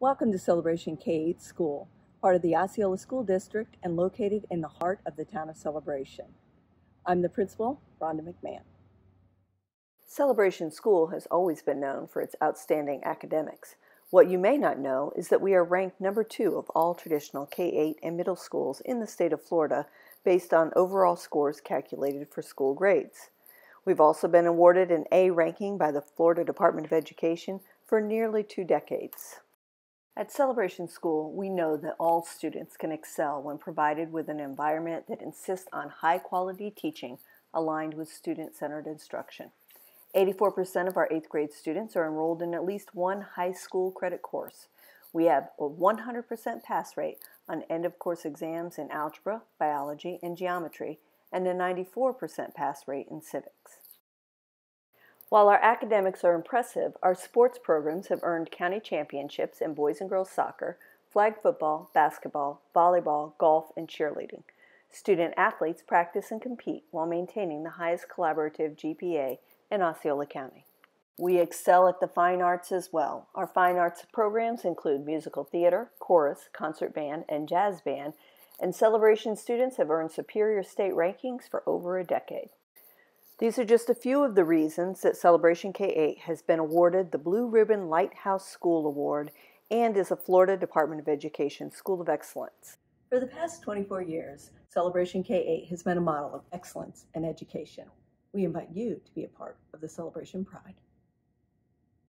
Welcome to Celebration K-8 School, part of the Osceola School District and located in the heart of the town of Celebration. I'm the principal, Rhonda McMahon. Celebration School has always been known for its outstanding academics. What you may not know is that we are ranked number two of all traditional K-8 and middle schools in the state of Florida based on overall scores calculated for school grades. We've also been awarded an A ranking by the Florida Department of Education for nearly two decades. At Celebration School, we know that all students can excel when provided with an environment that insists on high quality teaching aligned with student centered instruction. 84% of our 8th grade students are enrolled in at least one high school credit course. We have a 100% pass rate on end of course exams in algebra, biology, and geometry, and a 94% pass rate in civics. While our academics are impressive, our sports programs have earned county championships in boys and girls soccer, flag football, basketball, volleyball, golf, and cheerleading. Student athletes practice and compete while maintaining the highest collaborative GPA in Osceola County. We excel at the fine arts as well. Our fine arts programs include musical theater, chorus, concert band, and jazz band, and celebration students have earned superior state rankings for over a decade. These are just a few of the reasons that Celebration K-8 has been awarded the Blue Ribbon Lighthouse School Award and is a Florida Department of Education School of Excellence. For the past 24 years, Celebration K-8 has been a model of excellence in education. We invite you to be a part of the Celebration Pride.